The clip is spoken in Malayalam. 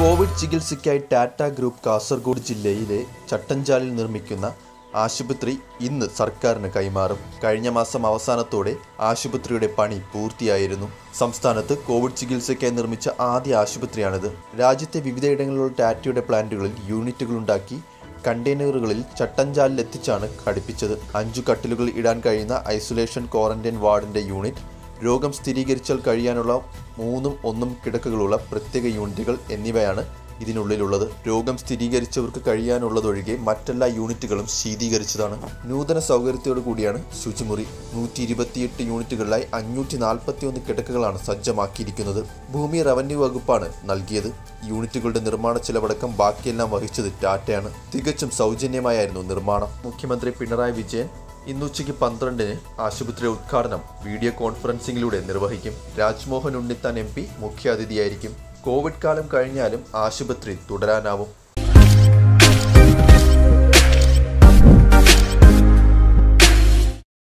കോവിഡ് ചികിത്സയ്ക്കായി ടാറ്റ ഗ്രൂപ്പ് കാസർഗോഡ് ജില്ലയിലെ ചട്ടഞ്ചാലിൽ നിർമ്മിക്കുന്ന ആശുപത്രി ഇന്ന് സർക്കാരിന് കൈമാറും. കഴിഞ്ഞ മാസം അവസാനത്തോടെ ആശുപത്രിയുടെ പണി പൂർത്തിയായിരുന്നു. സംസ്ഥാനത്ത് കോവിഡ് ചികിത്സയ്ക്കായി നിർമ്മിച്ച ആദ്യ ആശുപത്രിയാണിത്. രാജ്യത്തെ വിവിധയിടങ്ങളിലുള്ള ടാറ്റയുടെ പ്ലാന്റുകളിൽ യൂണിറ്റുകളുണ്ടാക്കി കണ്ടെയ്നറുകളിൽ ചട്ടഞ്ചാലിൽ എത്തിച്ചാണ് ഘടിപ്പിച്ചത്. അഞ്ചു കട്ടിലുകൾ ഇടാൻ കഴിയുന്ന ഐസൊലേഷൻ ക്വാറന്റൈൻ വാർഡിന്റെ യൂണിറ്റ് രോഗം സ്ഥിരീകരിച്ചാൽ കഴിയാനുള്ള മൂന്നും ഒന്നും കിടക്കകളുള്ള പ്രത്യേക യൂണിറ്റുകൾ എന്നിവയാണ് ഇതിനുള്ളിലുള്ളത്. രോഗം സ്ഥിരീകരിച്ചവർക്ക് കഴിയാനുള്ളതൊഴികെ മറ്റെല്ലാ യൂണിറ്റുകളും ശീതീകരിച്ചതാണ്. നൂതന സൗകര്യത്തോടു കൂടിയാണ് ശുചിമുറി. നൂറ്റി ഇരുപത്തിയെട്ട് യൂണിറ്റുകളിലായി അഞ്ഞൂറ്റി നാൽപ്പത്തി ഒന്ന് കിടക്കകളാണ് സജ്ജമാക്കിയിരിക്കുന്നത്. ഭൂമി റവന്യൂ വകുപ്പാണ് നൽകിയത്. യൂണിറ്റുകളുടെ നിർമ്മാണ ചിലവടക്കം ബാക്കിയെല്ലാം വഹിച്ചത് ടാറ്റയാണ്. തികച്ചും സൗജന്യമായിരുന്നു നിർമ്മാണം. മുഖ്യമന്ത്രി പിണറായി വിജയൻ ഇന്ന് ഉച്ചയ്ക്ക് പന്ത്രണ്ടിന് ആശുപത്രി ഉദ്ഘാടനം വീഡിയോ കോൺഫറൻസിംഗിലൂടെ നിർവഹിക്കും രാജ്മോഹൻ ഉണ്ണിത്താൻ എം പി മുഖ്യാതിഥിയായിരിക്കും. കോവിഡ് കാലം കഴിഞ്ഞാലും ആശുപത്രി തുടരാനാവും.